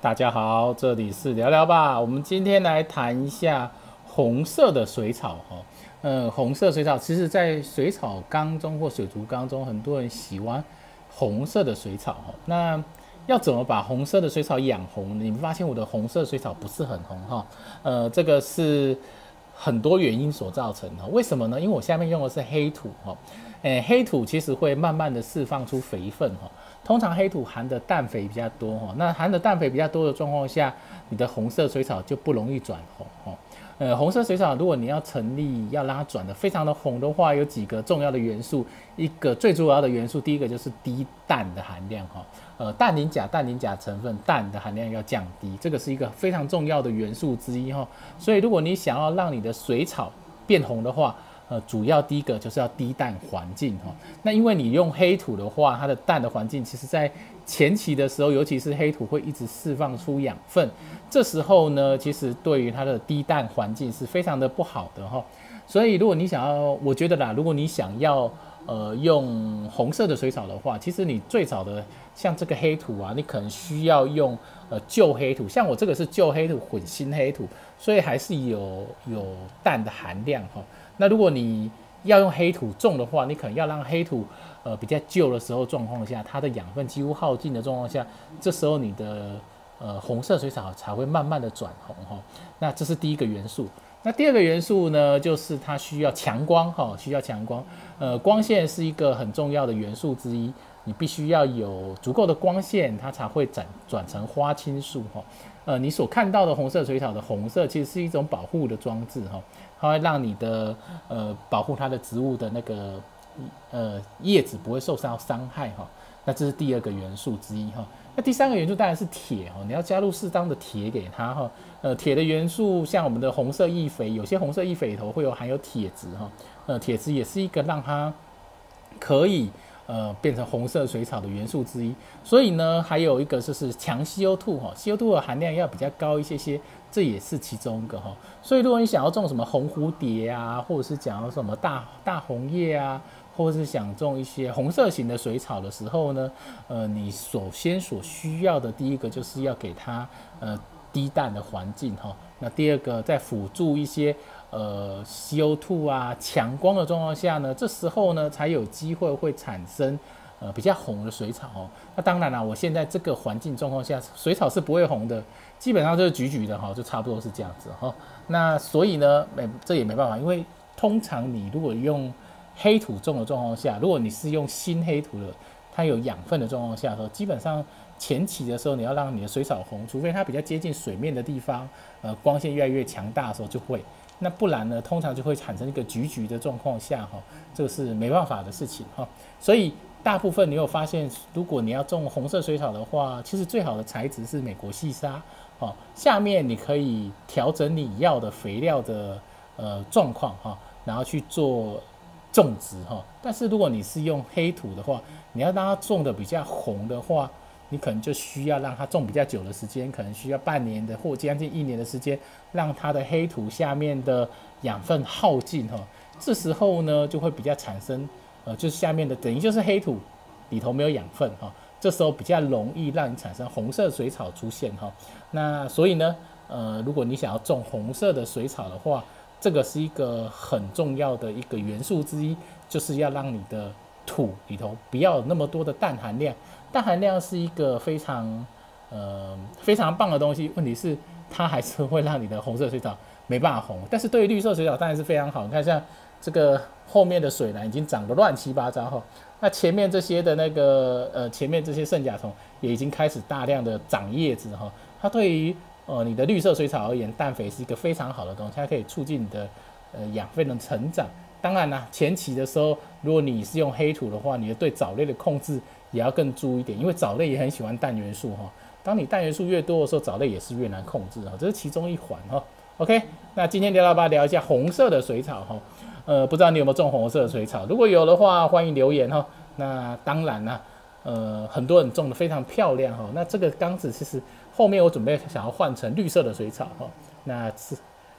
大家好，这里是聊聊吧。我们今天来谈一下红色的水草哈。呃，红色水草其实，在水草缸中或水族缸中，很多人喜欢红色的水草哈。那要怎么把红色的水草养红？你们发现我的红色水草不是很红哈？呃，这个是很多原因所造成的。为什么呢？因为我下面用的是黑土哈。诶，黑土其实会慢慢的释放出肥分哈。通常黑土含的氮肥比较多哈，那含的氮肥比较多的状况下，你的红色水草就不容易转红哈。呃，红色水草如果你要成立要让它转的非常的红的话，有几个重要的元素，一个最主要的元素，第一个就是低氮的含量哈。呃，氮磷钾、氮磷钾成分氮的含量要降低，这个是一个非常重要的元素之一哈。所以如果你想要让你的水草变红的话，呃，主要第一个就是要低氮环境哈。那因为你用黑土的话，它的氮的环境其实在前期的时候，尤其是黑土会一直释放出养分，这时候呢，其实对于它的低氮环境是非常的不好的哈。所以如果你想要，我觉得啦，如果你想要呃用红色的水草的话，其实你最早的像这个黑土啊，你可能需要用呃旧黑土，像我这个是旧黑土混新黑土，所以还是有有氮的含量哈。那如果你要用黑土种的话，你可能要让黑土呃比较旧的时候状况下，它的养分几乎耗尽的状况下，这时候你的呃红色水草才会慢慢的转红哈。那这是第一个元素。那第二个元素呢，就是它需要强光哈，需要强光。呃，光线是一个很重要的元素之一，你必须要有足够的光线，它才会转转成花青素哈。呃，你所看到的红色水草的红色，其实是一种保护的装置哈。它会让你的呃保护它的植物的那个呃叶子不会受伤伤害哈，那这是第二个元素之一哈。那第三个元素当然是铁哈，你要加入适当的铁给它哈。呃，铁的元素像我们的红色易肥，有些红色易肥里头会有含有铁质哈。呃，铁质也是一个让它可以。呃，变成红色水草的元素之一，所以呢，还有一个就是强 CO2 哈，CO2 的含量要比较高一些些，这也是其中一个哈。所以如果你想要种什么红蝴蝶啊，或者是讲要什么大大红叶啊，或者是想种一些红色型的水草的时候呢，呃，你首先所需要的第一个就是要给它呃低氮的环境哈，那第二个再辅助一些。呃，CO2 啊，强光的状况下呢，这时候呢才有机会会产生呃比较红的水草哦。那当然了，我现在这个环境状况下，水草是不会红的，基本上就是橘橘的哈，就差不多是这样子哈。那所以呢，没这也没办法，因为通常你如果用黑土种的状况下，如果你是用新黑土的，它有养分的状况下，时候基本上前期的时候你要让你的水草红，除非它比较接近水面的地方，呃，光线越来越强大的时候就会。那不然呢？通常就会产生一个橘橘的状况下，哈，这个是没办法的事情，哈。所以大部分你有发现，如果你要种红色水草的话，其实最好的材质是美国细沙，哦。下面你可以调整你要的肥料的呃状况，哈，然后去做种植，哈。但是如果你是用黑土的话，你要让它种的比较红的话。你可能就需要让它种比较久的时间，可能需要半年的或将近一年的时间，让它的黑土下面的养分耗尽哈。这时候呢，就会比较产生，呃，就是下面的等于就是黑土里头没有养分哈。这时候比较容易让你产生红色水草出现哈。那所以呢，呃，如果你想要种红色的水草的话，这个是一个很重要的一个元素之一，就是要让你的土里头不要那么多的氮含量。氮含量是一个非常呃非常棒的东西，问题是它还是会让你的红色水草没办法红。但是对于绿色水草当然是非常好。你看像这个后面的水呢，已经长得乱七八糟哈。那前面这些的那个呃前面这些圣甲虫也已经开始大量的长叶子哈。它对于呃你的绿色水草而言，氮肥是一个非常好的东西，它可以促进你的呃养分的成长。当然啦，前期的时候，如果你是用黑土的话，你的对藻类的控制。也要更注意一点，因为藻类也很喜欢氮元素哈。当你氮元素越多的时候，藻类也是越难控制哈，这是其中一环哈。OK，那今天聊到吧，聊一下红色的水草哈。呃，不知道你有没有种红色的水草？如果有的话，欢迎留言哈。那当然啦，呃，很多人种的非常漂亮哈。那这个缸子其实后面我准备想要换成绿色的水草哈，那是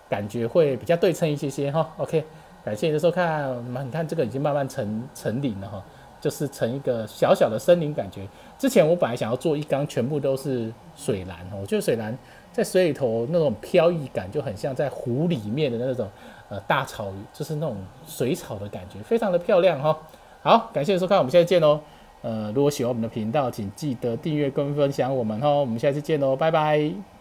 感觉会比较对称一些些哈。OK，感谢你的收看，你看这个已经慢慢成成林了哈。就是成一个小小的森林感觉。之前我本来想要做一缸全部都是水蓝，我觉得水蓝在水里头那种飘逸感就很像在湖里面的那种呃大草，就是那种水草的感觉，非常的漂亮哈。好，感谢收看，我们下次见喽。呃，如果喜欢我们的频道，请记得订阅跟分享我们哦。我们下次见喽，拜拜。